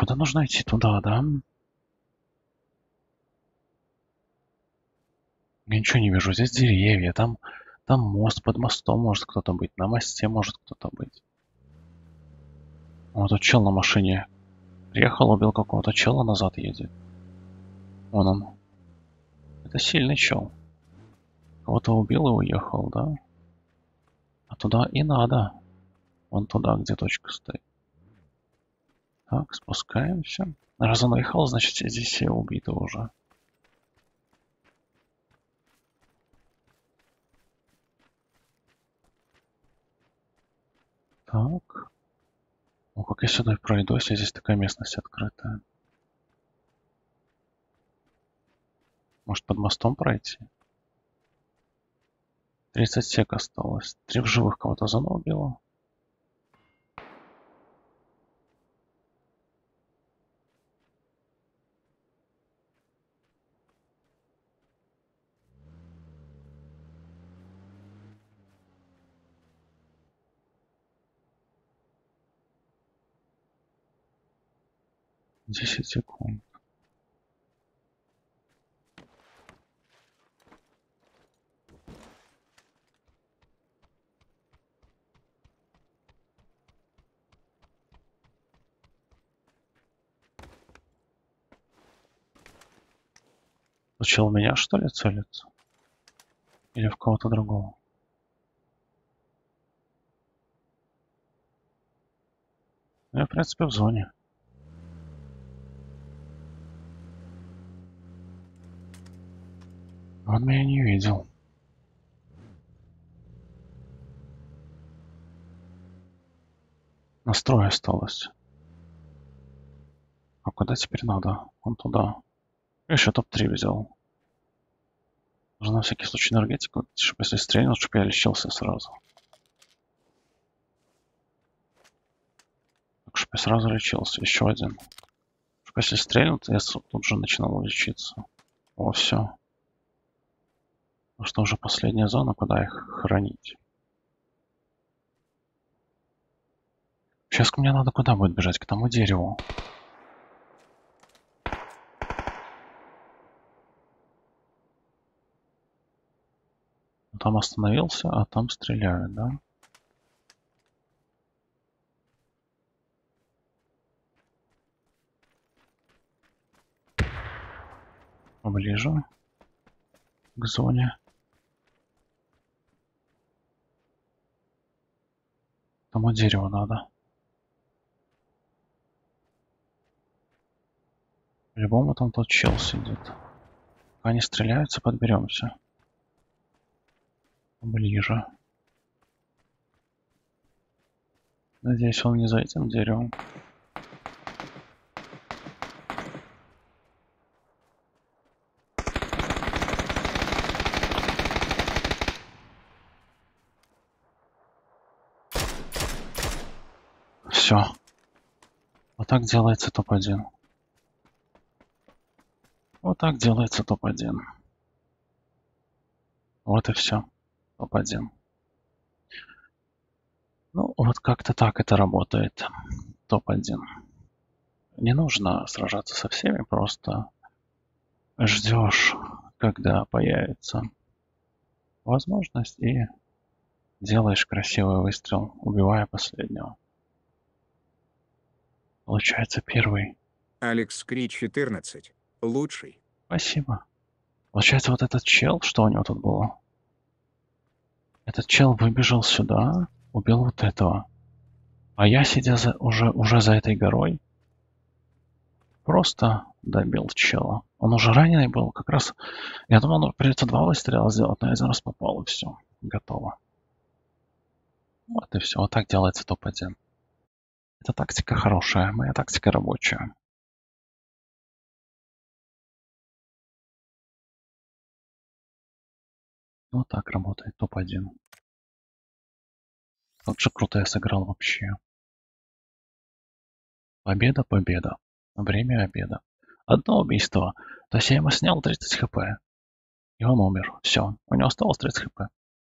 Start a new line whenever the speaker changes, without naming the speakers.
куда нужно идти? Туда, да? Я ничего не вижу. Здесь деревья, там, там мост. Под мостом может кто-то быть. На мосте может кто-то быть. Вот тут чел на машине. Приехал, убил какого-то чела, назад едет. Вон он. Это сильный чел. Кого-то убил и уехал, да? А туда и надо. Вон туда, где точка стоит. Так, спускаемся. Раз он выехал, значит здесь все убиты уже. Так. Ну, как я сюда пройдусь, если здесь такая местность открытая. Может, под мостом пройти? 30 сек осталось. Три в живых кого-то занобило. 10 секунд. Сначала меня что ли целится? Или в кого-то другого? Я, в принципе, в зоне. Он меня не видел. Настрой осталось. А куда теперь надо? Вон туда. Я еще топ-3 взял. Нужно на всякий случай энергетику, чтобы если стрельнул, чтобы я лечился сразу. Так, чтобы я сразу лечился. Еще один. Чтобы если стрельнут, я тут же начинал лечиться. О, все. Потому что уже последняя зона, куда их хранить. Сейчас мне надо куда будет бежать? К тому дереву. Там остановился, а там стреляют, да? Ближе к зоне. Тому дерево надо. По-любому там тот чел сидит. Пока они стреляются, подберемся. Ближе. Надеюсь, он не за этим деревом. Все. Вот так делается топ-1. Вот так делается топ-1. Вот и все. Топ-1. Ну, вот как-то так это работает. Топ-1. Не нужно сражаться со всеми, просто ждешь, когда появится возможность и делаешь красивый выстрел, убивая последнего. Получается первый.
Алекс Кри 14. Лучший.
Спасибо. Получается вот этот чел, что у него тут было? Этот чел выбежал сюда, убил вот этого. А я, сидя за, уже, уже за этой горой, просто добил чела. Он уже раненый был, как раз... Я думал, ну, придется два выстрела сделать, но я один раз попал, и все. Готово. Вот и все. Вот так делается топ-1. Эта тактика хорошая, моя тактика рабочая. Вот так работает топ-1. Вот же круто я сыграл вообще. Победа, победа. Время обеда. Одно убийство. То есть я ему снял 30 хп. И он умер. Все. У него осталось 30 хп.